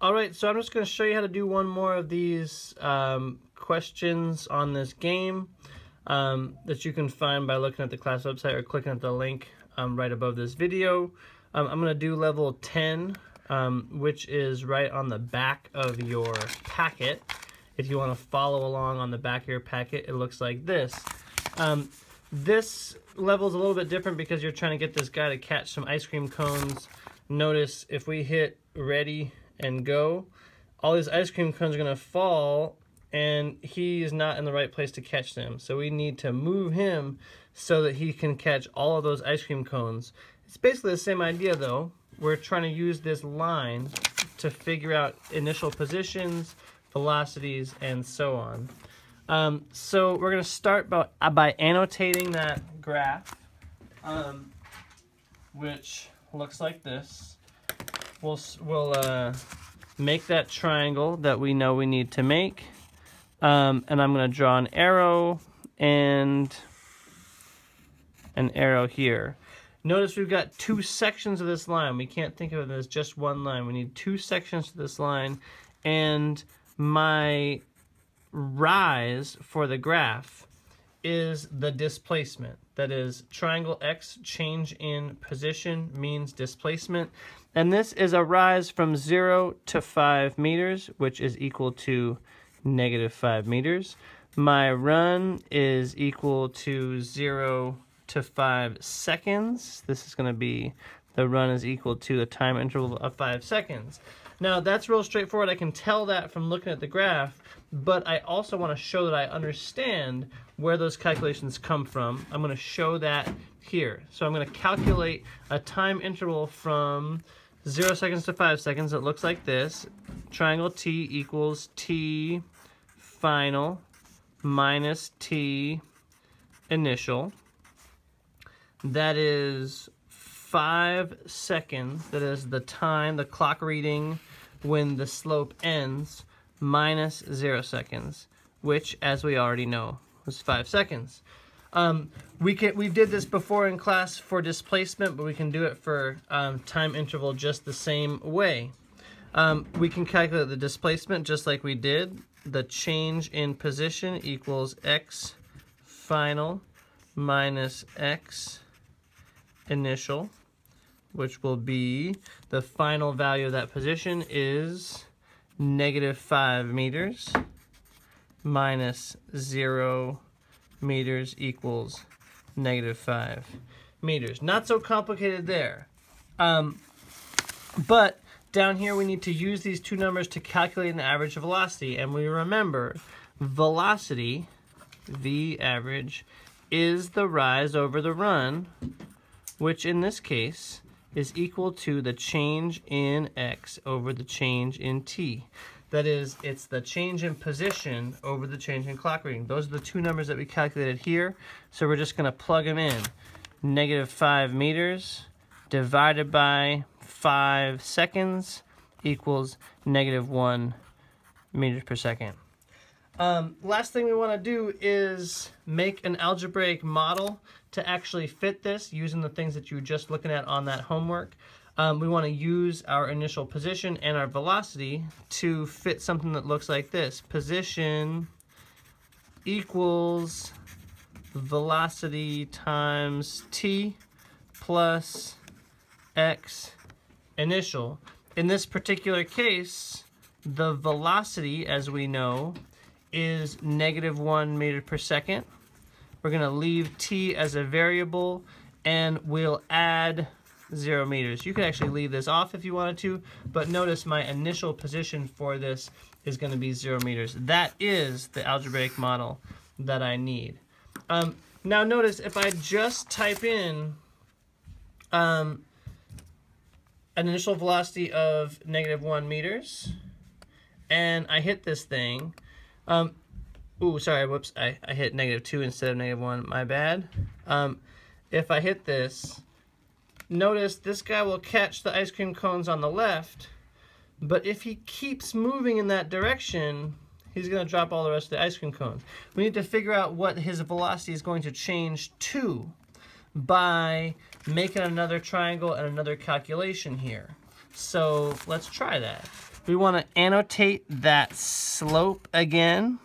All right, so I'm just going to show you how to do one more of these um, questions on this game um, that you can find by looking at the class website or clicking at the link um, right above this video. Um, I'm going to do level 10, um, which is right on the back of your packet. If you want to follow along on the back of your packet, it looks like this. Um, this level is a little bit different because you're trying to get this guy to catch some ice cream cones. Notice if we hit ready and go, all these ice cream cones are going to fall and he is not in the right place to catch them. So we need to move him so that he can catch all of those ice cream cones. It's basically the same idea though. We're trying to use this line to figure out initial positions, velocities, and so on. Um, so we're going to start by, uh, by annotating that graph, um, which looks like this we'll, we'll uh, make that triangle that we know we need to make. Um, and I'm going to draw an arrow and an arrow here. Notice we've got two sections of this line. We can't think of it as just one line. We need two sections to this line. And my rise for the graph is the displacement. That is, triangle x change in position means displacement. And this is a rise from 0 to 5 meters, which is equal to negative 5 meters. My run is equal to 0 to 5 seconds. This is going to be the run is equal to a time interval of 5 seconds. Now, that's real straightforward. I can tell that from looking at the graph, but I also want to show that I understand where those calculations come from. I'm going to show that here. So I'm going to calculate a time interval from 0 seconds to 5 seconds. It looks like this. Triangle T equals T final minus T initial. That is 5 seconds. That is the time, the clock reading when the slope ends minus 0 seconds, which, as we already know, was 5 seconds. Um, we can we did this before in class for displacement, but we can do it for um, time interval just the same way. Um, we can calculate the displacement just like we did. The change in position equals x final minus x initial, which will be the final value of that position is negative 5 meters minus 0 meters equals negative 5 meters. Not so complicated there. Um, but down here we need to use these two numbers to calculate an average velocity. And we remember velocity, V average, is the rise over the run, which in this case is equal to the change in x over the change in t. That is, it's the change in position over the change in clock reading. Those are the two numbers that we calculated here. So we're just going to plug them in. Negative 5 meters divided by 5 seconds equals negative 1 meters per second. Um, last thing we want to do is make an algebraic model to actually fit this using the things that you were just looking at on that homework. Um, we want to use our initial position and our velocity to fit something that looks like this. Position equals velocity times t plus x initial. In this particular case, the velocity, as we know, is negative 1 meter per second. We're going to leave t as a variable, and we'll add 0 meters. You could actually leave this off if you wanted to, but notice my initial position for this is going to be 0 meters. That is the algebraic model that I need. Um, now notice if I just type in um, an initial velocity of negative 1 meters, and I hit this thing, um, ooh, sorry, whoops, I, I hit negative 2 instead of negative 1, my bad. Um, if I hit this, Notice this guy will catch the ice cream cones on the left, but if he keeps moving in that direction, he's going to drop all the rest of the ice cream cones. We need to figure out what his velocity is going to change to by making another triangle and another calculation here. So let's try that. we want to annotate that slope again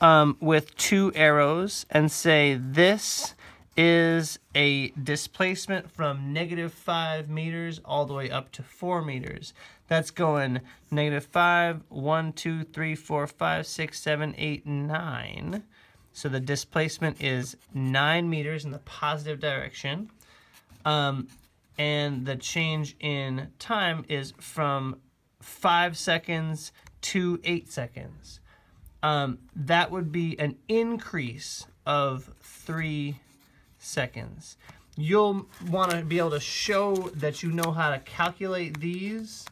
um, with two arrows and say this is a displacement from negative 5 meters all the way up to 4 meters. That's going negative 5, 1, 2, 3, 4, 5, 6, 7, 8, 9. So the displacement is 9 meters in the positive direction. Um, and the change in time is from 5 seconds to 8 seconds. Um, that would be an increase of 3 seconds. You'll want to be able to show that you know how to calculate these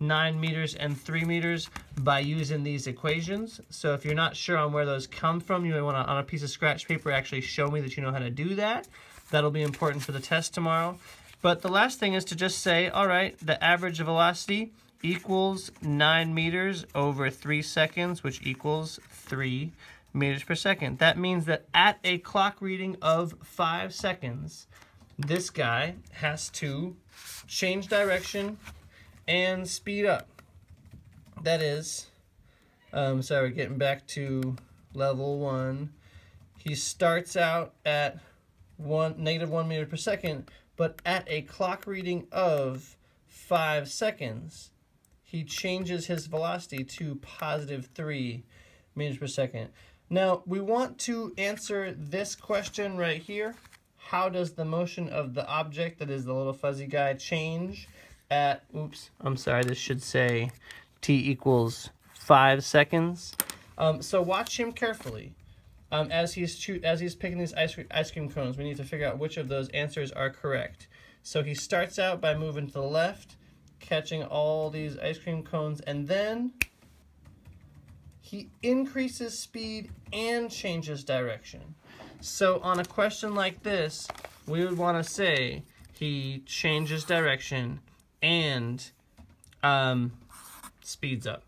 9 meters and 3 meters by using these equations. So if you're not sure on where those come from, you may want to, on a piece of scratch paper, actually show me that you know how to do that. That'll be important for the test tomorrow. But the last thing is to just say, all right, the average velocity equals 9 meters over 3 seconds, which equals 3 meters per second. That means that at a clock reading of 5 seconds, this guy has to change direction and speed up. That is, um, sorry, getting back to level 1. He starts out at one negative 1 meter per second, but at a clock reading of 5 seconds, he changes his velocity to positive 3 meters per second. Now, we want to answer this question right here. How does the motion of the object, that is the little fuzzy guy, change at, oops, I'm sorry, this should say t equals 5 seconds. Um, so watch him carefully. Um, as he's as he's picking these ice, ice cream cones, we need to figure out which of those answers are correct. So he starts out by moving to the left, catching all these ice cream cones, and then he increases speed and changes direction. So on a question like this, we would want to say he changes direction and um, speeds up.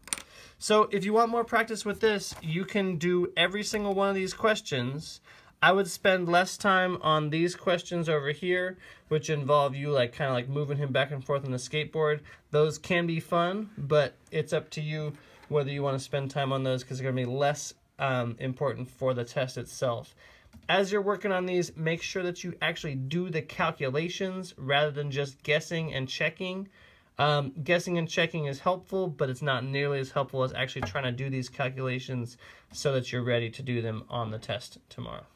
So if you want more practice with this, you can do every single one of these questions I would spend less time on these questions over here, which involve you like kind of like moving him back and forth on the skateboard. Those can be fun, but it's up to you whether you want to spend time on those because they're going to be less um, important for the test itself. As you're working on these, make sure that you actually do the calculations rather than just guessing and checking. Um, guessing and checking is helpful, but it's not nearly as helpful as actually trying to do these calculations so that you're ready to do them on the test tomorrow.